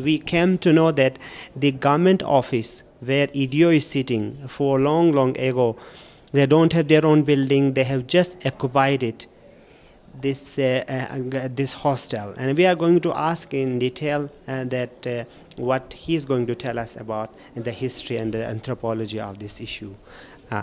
we came to know that the government office where EDO is sitting for long, long ago, they don't have their own building, they have just occupied it this uh, uh, this hostel. And we are going to ask in detail uh, that uh, what he is going to tell us about the history and the anthropology of this issue. Uh,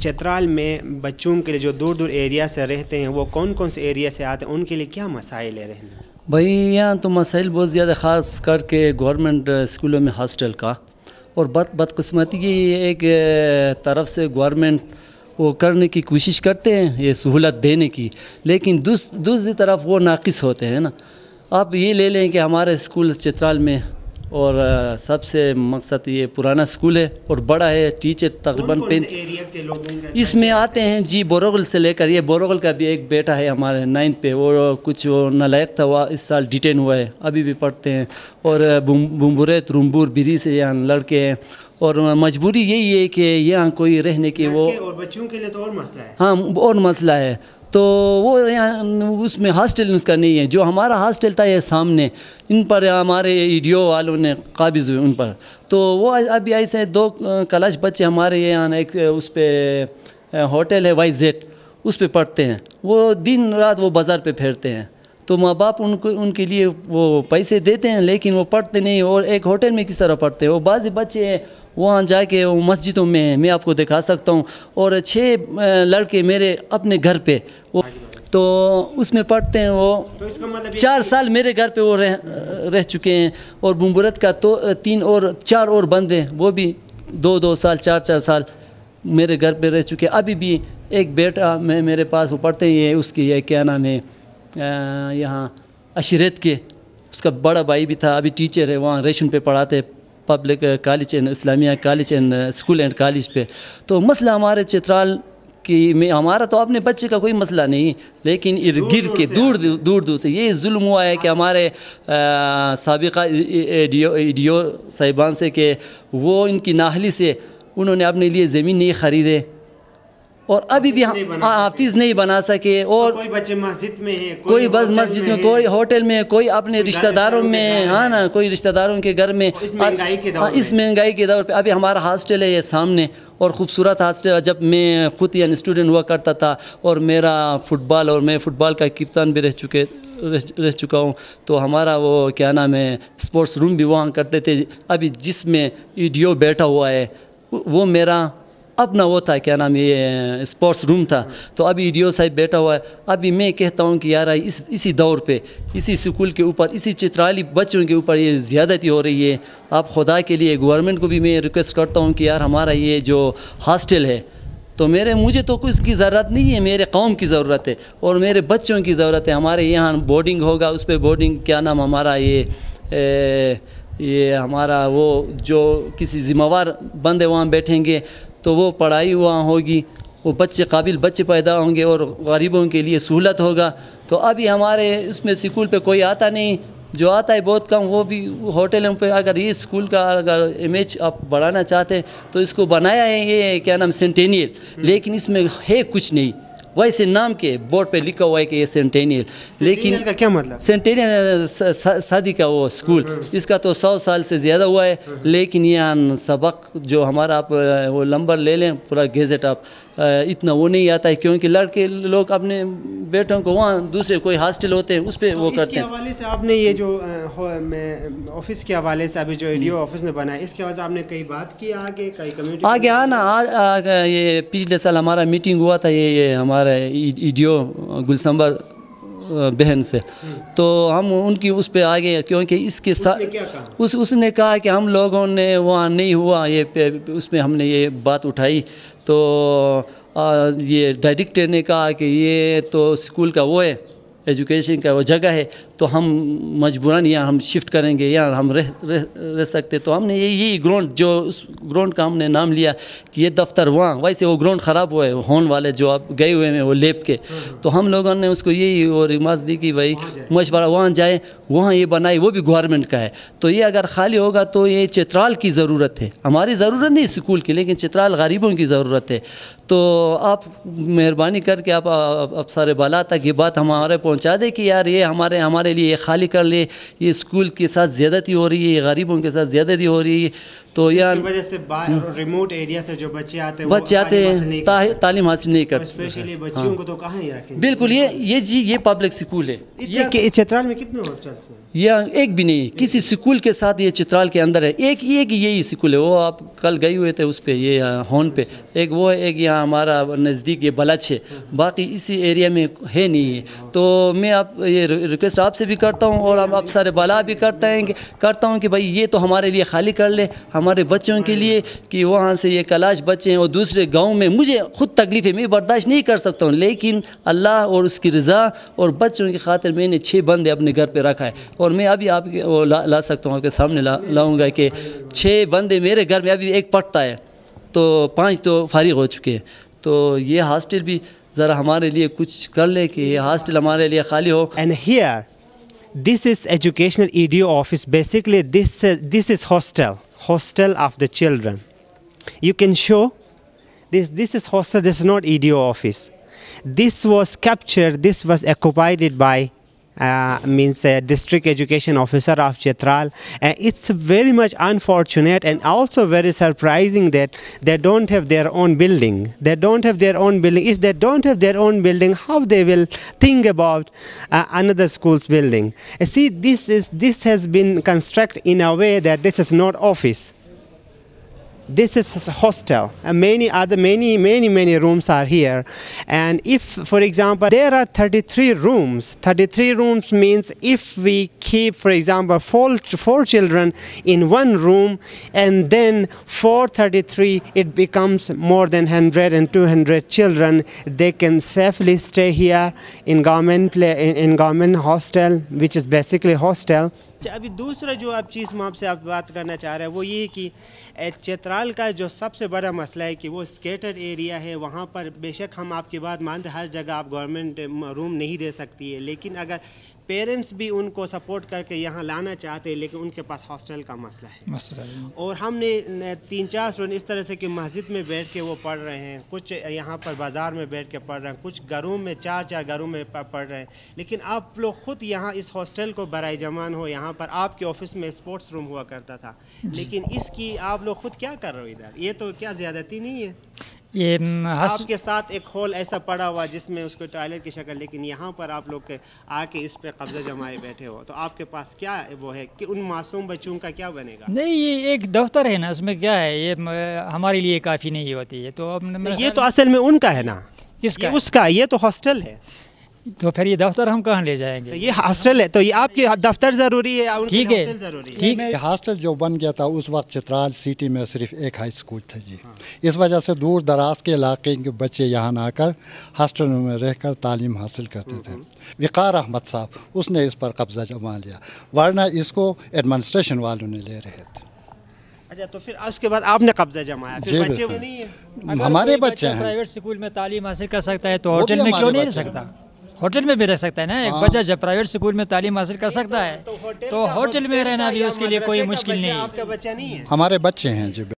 Chitral میں بچوں کے لیے جو دور دور area سے رہتے ہیں، وہ کون کون سے ایریا سے آتے ہیں؟ ان کے لیے کیا مسائل ہے رہنے بھائی، یہاں تو مسائل بہت زیادہ، خاص کر کے گورنمنٹ اسکولوں میں ہاسٹل کا۔ اور بد، بدقسمتی کی ایک طرف سے گورنمنٹ وہ کرنے کی کوشش کرتے ہیں، یہ سہولت دینے کی۔ لیکن دوسری طرف وہ ناقص ہوتے ہیں نا۔ آپ یہ لے لیں کہ ہمارے اسکول چترال میں اور سب سے مقصد یہ پرانا اسکول ہے اور بڑا ہے ٹیچر تقریباً پین اس میں آتے ہیں جی بوروغل سے لے کر یہ بوروغل کا بھی ایک بیٹا ہے ہمارے نائنتھ پہ وہ کچھ نالائق تھا وہ اس سال ڈیٹین ہوا ہے ابھی بھی پڑھتے ہیں۔ اور بمبریت رومبور بری سے یہاں لڑکے ہیں۔ اور مجبوری یہی ہے کہ یہاں کوئی رہنے کے وہ بچوں کے لیے تو اور مسئلہ ہے۔ ہاں اور مسئلہ ہے۔ تو وہ یہاں اس میں ہاسٹل اس کا نہیں ہے۔ جو ہمارا ہاسٹل تھا یہ سامنے ان پر ہمارے ایڈیو والوں نے قابض ہوئے ان پر۔ تو وہ ابھی ایسے دو کلش بچے ہمارے یہاں ایک اس پہ ہوٹل ہے وائی زیٹ اس پہ پڑھتے ہیں۔ وہ دن رات وہ بازار پہ پھیرتے ہیں۔ تو ماں باپ ان کو ان کے لیے وہ پیسے دیتے ہیں لیکن وہ پڑھتے نہیں اور ایک ہوٹل میں کس طرح پڑھتے ہیں؟ وہ بعض بچے وہاں جا کے وہ مسجدوں میں میں آپ کو دکھا سکتا ہوں۔ اور چھ لڑکے میرے اپنے گھر پہ وہ تو اس میں پڑھتے ہیں وہ چار سال میرے گھر پہ وہ رہ رہ چکے ہیں۔ اور بمبرت کا تو تین اور چار اور بندے وہ بھی دو دو سال چار چار سال میرے گھر پہ رہ چکے۔ ابھی بھی ایک بیٹا میں میرے پاس وہ پڑھتے ہیں یہ اس کی یہ کیا نام ہے؟ یہاں عشرت کے اس کا بڑا بھائی بھی تھا ابھی ٹیچر ہے وہاں ریشن پہ پڑھاتے public college and Islamia college and school and college پہ۔ تو مسئلہ ہمارے چترال کی میں ہمارا تو اپنے بچے کا کوئی مسئلہ نہیں لیکن ارد گرد کے دور دور دور سے یہ ظلم ہوا ہے کہ ہمارے سابقہ ایڈیو صاحبان سے کہ وہ ان کی ناہلی سے انہوں نے اپنے لیے زمین نہیں خریدے۔ اور ابھی بھی حافظ نہیں بنا سکے۔ اور کوئی بچے مسجد میں ہے کوئی بس مسجد میں کوئی ہوٹل میں کوئی اپنے رشتہ داروں میں ہاں نا کوئی رشتہ داروں کے گھر میں۔ اس مہنگائی کے دور پہ۔ ابھی ہمارا ہاسٹل ہے یہ سامنے اور خوبصورت ہاسٹل جب میں خود یعنی اسٹوڈنٹ ہوا کرتا تھا اور میرا فٹ بال اور میں فٹ بال کا کپتان بھی رہ چکے رہ چکا ہوں۔ تو ہمارا وہ کیا نام ہے اسپورٹس روم بھی وہاں کرتے تھے۔ ابھی جس میں ایڈیو بیٹھا ہوا ہے وہ میرا اپنا وہ تھا کیا نام یہ اسپورٹس روم تھا۔ تو ابھی ایڈیو صاحب بیٹھا ہوا ہے۔ ابھی میں کہتا ہوں کہ یار، اس، اسی دور پہ، اسی اسکول کے اوپر، اسی چترالی بچوں کے اوپر یہ زیادتی ہو رہی ہے۔ آپ خدا کے لیے گورنمنٹ کو بھی میں ریکویسٹ کرتا ہوں کہ یار، ہمارا یہ جو ہاسٹل ہے، تو میرے، مجھے تو کچھ کی ضرورت نہیں ہے، میرے قوم کی ضرورت ہے۔ اور میرے بچوں کی ضرورت ہے۔ ہمارے یہاں بورڈنگ ہوگا، اس پہ بورڈنگ کیا نام، ہمارا یہ یہ ہمارا وہ جو کسی ذمہ وار بندے وہاں بیٹھیں گے تو وہ پڑھائی وہاں ہوگی، وہ بچے قابل بچے پیدا ہوں گے اور غریبوں کے لیے سہولت ہوگا۔ تو ابھی ہمارے اس میں اسکول پہ کوئی آتا نہیں، جو آتا ہے بہت کم، وہ بھی ہوٹلوں پہ۔ اگر یہ اسکول کا اگر امیج آپ بڑھانا چاہتے ہیں تو اس کو بنایا ہے، یہ کیا نام سینٹینیل لیکن اس میں ہے کچھ نہیں۔ ویسے نام کے بورڈ پہ لکھا ہوا ہے کہ یہ سینٹینیل لیکن کا کیا مطلب؟ سینٹینیل صدی کا وہ اسکول اس کا تو سو سال سے زیادہ ہوا ہے لیکن یہاں سبق جو ہمارا آپ وہ لمبر لے لیں پورا گیزٹ آپ اتنا وہ نہیں آتا ہے کیونکہ لڑکے لوگ اپنے بیٹوں کو وہاں دوسرے کوئی ہاسٹل ہوتے ہیں اس پہ وہ کرتے ہیں۔ حوالے سے آپ نے یہ جو آفس کے حوالے سے ابھی جو ایڈیو آفس نے بنایا اس کے حوالے سے آپ نے کئی بات کی آگے کئی کمیونٹی آگے آنا یہ پچھلے سال ہمارا میٹنگ ہوا تھا یہ ہمارا ایڈیو گلسمبر بہن سے۔ تو ہم ان کی اس پہ آگے کیونکہ اس کے ساتھ اس اس نے کہا کہ ہم لوگوں نے وہاں نہیں ہوا یہ اس میں ہم نے یہ بات اٹھائی۔ تو یہ ڈائریکٹر نے کہا کہ یہ تو اسکول کا وہ ہے۔ ایجوکیشن کا وہ جگہ ہے، تو ہم مجبوراً یہاں ہم شفٹ کریں گے یہاں ہم رہ رہ رہ سکتے۔ تو ہم نے یہ یہی گراؤنڈ جو اس گراؤنڈ کا ہم نے نام لیا کہ یہ دفتر وہاں ویسے وہ گراؤنڈ خراب ہوا ہے ہون والے جو آپ گئے ہوئے ہیں وہ لیپ کے۔ تو ہم لوگوں نے اس کو یہی اور ریماس دی کہ بھائی، مشورہ وہاں جائے وہاں یہ بنائی وہ بھی گورنمنٹ کا ہے۔ تو یہ اگر خالی ہوگا تو یہ چترال کی ضرورت ہے۔ ہماری ضرورت نہیں اسکول کی، لیکن چترال غریبوں کی ضرورت ہے۔ تو آپ مہربانی کر کے آپ افسر بالا تک یہ بات ہمارے پہنچا دیں کہ یار یہ ہمارے ہمارے لیے یہ خالی کر لے یہ اسکول کے ساتھ زیادتی ہو رہی ہے یہ غریبوں کے ساتھ زیادتی ہو رہی ہے۔ تو یار وجہ سے ریموٹ ایریا سے جو بچے آتے ہیں بچے آتے ہیں تعلیم حاصل نہیں کرتے۔ اسپیشلی بچیوں کو تو کہاں ہی رکھیں؟ بالکل یہ یہ جی یہ پبلک اسکول ہے۔ یہ چترال میں کتنے ہاسٹلس ہیں؟ یا ایک بھی نہیں کسی سکول کے ساتھ یہ چترال کے اندر ہے۔ ایک ایک یہی سکول ہے۔ وہ آپ کل گئے ہوئے تھے اس پہ یہ ہون پہ۔ ایک وہ ہے ایک یہاں ہمارا نزدیک یہ بلچ ہے۔ باقی اسی ایریا میں ہے نہیں۔ ہے تو میں آپ یہ ریکویسٹ آپ سے بھی کرتا ہوں اور ہم آپ سارے بالا بھی کرتا ہیں کہ کرتا ہوں کہ بھائی یہ تو ہمارے لیے خالی کر لے، ہمارے بچوں کے لیے کہ وہاں سے یہ کلاش بچے ہیں اور دوسرے گاؤں میں مجھے خود تکلیف ہے میں برداشت نہیں کر سکتا ہوں، لیکن اللہ اور اس کی رضا اور بچوں کی خاطر میں نے چھ بندے اپنے گھر پہ رکھا ہے۔ اور میں ابھی آپ کے وہ لا لا سکتا ہوں، آپ کے سامنے لا لاؤں گا کہ چھ بندے میرے گھر میں ابھی ایک پڑتا ہے، تو پانچ تو فارغ ہو چکے ہیں۔ تو یہ ہاسٹل بھی ذرا ہمارے لیے کچھ کر لے کہ یہ ہاسٹل ہمارے لیے خالی ہو۔ And here this is educational E D O office basically this this is hostel hostel of the children you can show this this is hostel this is not E D O office this was capture this was occupied by Uh, means uh, district education officer of Chitral. And it's very much unfortunate and also very surprising that they don't have their own building. They don't have their own building. If they don't have their own building how they will think about uh, another school's building? Uh, see this is this has been constructed in a way that this is not office this is a hostel and many other many many many rooms are here. And if for example there are 33 rooms 33 rooms means if we keep for example four, four children in one room and then 433 it becomes more than 100 and 200 children they can safely stay here in government in, in government hostel which is basically hostel ابھی دوسرا جو آپ چیز میں آپ سے آپ بات کرنا چاہ رہے ہیں وہ یہ کہ چترال کا جو سب سے بڑا مسئلہ ہے کہ وہ اسکیٹرڈ ایریا ہے وہاں پر بے شک ہم آپ کی بات مانتے ہر جگہ آپ گورنمنٹ روم نہیں دے سکتی ہے لیکن اگر پیرنٹس بھی ان کو سپورٹ کر کے یہاں لانا چاہتے ہیں لیکن ان کے پاس ہاسٹل کا مسئلہ ہے مسئلہ۔ اور ہم نے تین چار اسٹوڈنٹ اس طرح سے کہ مسجد میں بیٹھ کے وہ پڑھ رہے ہیں کچھ یہاں پر بازار میں بیٹھ کے پڑھ رہے ہیں کچھ گھروں میں چار چار گھروں میں پڑھ رہے ہیں لیکن آپ لوگ خود یہاں اس ہاسٹل کو برائے جمان ہو یہاں پر آپ کے آفس میں اسپورٹس روم ہوا کرتا تھا۔ لیکن اس کی آپ لوگ خود کیا کر رہے ہو ادھر؟ یہ تو کیا زیادتی نہیں ہے؟ یہ آپ کے ساتھ ایک ہال ایسا پڑا ہوا جس میں اس کو ٹوائلٹ کی شکل لیکن یہاں پر آپ لوگ آ کے اس پہ قبضہ جمائے بیٹھے ہو۔ تو آپ کے پاس کیا وہ ہے کہ ان معصوم بچوں کا کیا بنے گا؟ نہیں یہ ایک دفتر ہے نا اس میں کیا ہے یہ ہمارے لیے کافی نہیں ہوتی ہے۔ تو یہ تو اصل میں ان کا ہے نا۔ کس کا اس کا یہ تو ہاسٹل ہے۔ تو پھر یہ دفتر ہم کہاں لے جائیں تو گے یہ ہاسٹل ہے تو یہ آپ کے دفتر ضروری ہے ٹھیک ہے ہاسٹل ضروری ہے؟ ٹھیک یہ ہاسٹل جو بن گیا تھا اس وقت چترال سٹی میں صرف ایک ہائی اسکول تھا جی اس وجہ سے دور دراز کے علاقے کے بچے یہاں آ کر ہاسٹلوں میں رہ کر تعلیم حاصل کرتے تھے۔ وقار احمد صاحب اس نے اس پر قبضہ جما لیا ورنہ اس کو ایڈمنسٹریشن والوں نے لے رہے تھے۔ اچھا تو پھر اس کے بعد آپ نے قبضہ جمایا جی، پھر بچے بالکل۔ وہ نہیں ہیں۔ اگر ہمارے بچے ہیں۔ پرائیویٹ اسکول میں تعلیم حاصل کر سکتا ہے تو ہوٹل میں کیوں نہیں رہ سکتا؟ ہوٹل میں بھی رہ سکتا ہے نا؟ ایک بچہ جب پرائیویٹ اسکول میں تعلیم حاصل کر سکتا ہے تو ہوٹل میں رہنا بھی اس کے لیے کوئی مشکل نہیں ہے۔ ہمارے بچے ہیں جی۔